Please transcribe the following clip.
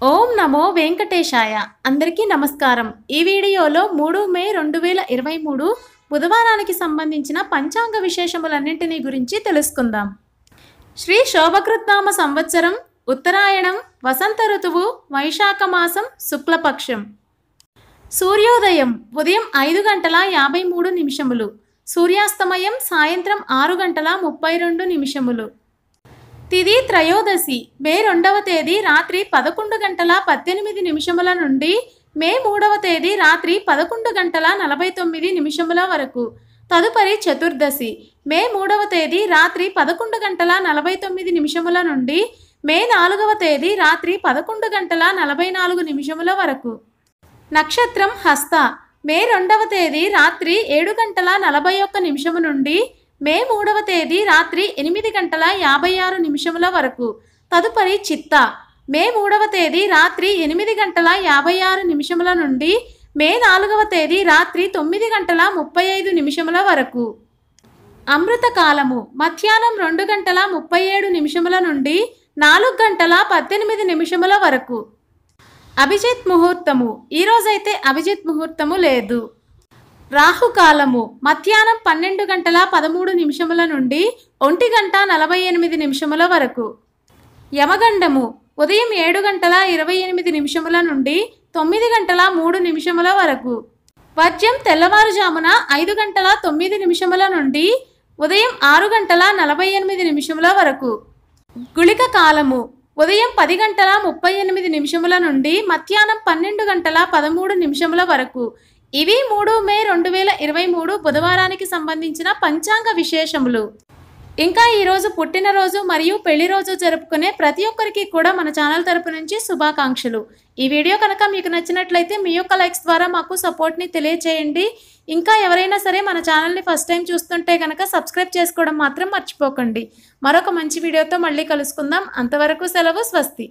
ఓం నమో వెంకటేశాయ. అందరికీ నమస్కారం. ఈ వీడియోలో మూడు మే రెండు వేల ఇరవై మూడు బుధవారానికి సంబంధించిన పంచాంగ విశేషములన్నింటినీ గురించి తెలుసుకుందాం. శ్రీ శోభకృత్నామ సంవత్సరం ఉత్తరాయణం వసంత ఋతువు వైశాఖ మాసం శుక్లపక్షం. సూర్యోదయం ఉదయం ఐదు గంటల యాభై మూడు నిమిషములు. సూర్యాస్తమయం సాయంత్రం ఆరు గంటల ముప్పై రెండు నిమిషములు. తిది త్రయోదశి. మే రెండవ తేదీ రాత్రి పదకొండు గంటల పద్దెనిమిది నిమిషముల నుండి మే మూడవ తేదీ రాత్రి పదకొండు గంటల నలభై తొమ్మిది నిమిషముల వరకు. తదుపరి చతుర్దశి. మే మూడవ తేదీ రాత్రి పదకొండు గంటల నలభై తొమ్మిది నిమిషముల నుండి మే నాలుగవ తేదీ రాత్రి పదకొండు గంటల నలభై నాలుగు నిమిషముల వరకు. నక్షత్రం హస్త. మే రెండవ తేదీ రాత్రి ఏడు గంటల నలభై ఒక్క నిమిషము నుండి మే మూడవ తేదీ రాత్రి ఎనిమిది గంటల యాభై ఆరు నిమిషముల వరకు. తదుపరి చిత్త. మే మూడవ తేదీ రాత్రి ఎనిమిది గంటల యాభై ఆరు నిమిషముల నుండి మే నాలుగవ తేదీ రాత్రి తొమ్మిది గంటల ముప్పై ఐదు నిమిషముల వరకు. అమృత కాలము. మధ్యాహ్నం రెండు గంటల ముప్పై ఏడు నిమిషముల నుండి నాలుగు గంటల పద్దెనిమిది నిమిషముల వరకు. అభిజిత్ ముహూర్తము. ఈరోజైతే అభిజిత్ ముహూర్తము లేదు. రాహుకాలము. మధ్యాహ్నం పన్నెండు గంటల పదమూడు నిమిషముల నుండి ఒంటి గంట నలభై ఎనిమిది నిమిషముల వరకు. యమగండము. ఉదయం ఏడు గంటల ఇరవై ఎనిమిది నిమిషముల నుండి తొమ్మిది గంటల మూడు నిమిషముల వరకు. వర్జ్యం తెల్లవారుజామున ఐదు గంటల తొమ్మిది నిమిషముల నుండి ఉదయం ఆరు గంటల నలభై ఎనిమిది నిమిషముల వరకు. గుళిక కాలము. ఉదయం పది గంటల ముప్పై ఎనిమిది నిమిషముల నుండి మధ్యాహ్నం పన్నెండు గంటల పదమూడు నిమిషముల వరకు. ఇవి మూడు మే రెండు వేల ఇరవై మూడు బుధవారానికి సంబంధించిన పంచాంగ విశేషములు. ఇంకా ఈరోజు పుట్టినరోజు మరియు పెళ్ళి రోజు జరుపుకునే ప్రతి ఒక్కరికి కూడా మన ఛానల్ తరపు నుంచి శుభాకాంక్షలు. ఈ వీడియో కనుక మీకు నచ్చినట్లయితే మీ యొక్క లైక్స్ ద్వారా మాకు సపోర్ట్ని తెలియచేయండి. ఇంకా ఎవరైనా సరే మన ఛానల్ని ఫస్ట్ టైం చూస్తుంటే కనుక సబ్స్క్రైబ్ చేసుకోవడం మాత్రం మర్చిపోకండి. మరొక మంచి వీడియోతో మళ్ళీ కలుసుకుందాం. అంతవరకు సెలవు స్వస్తి.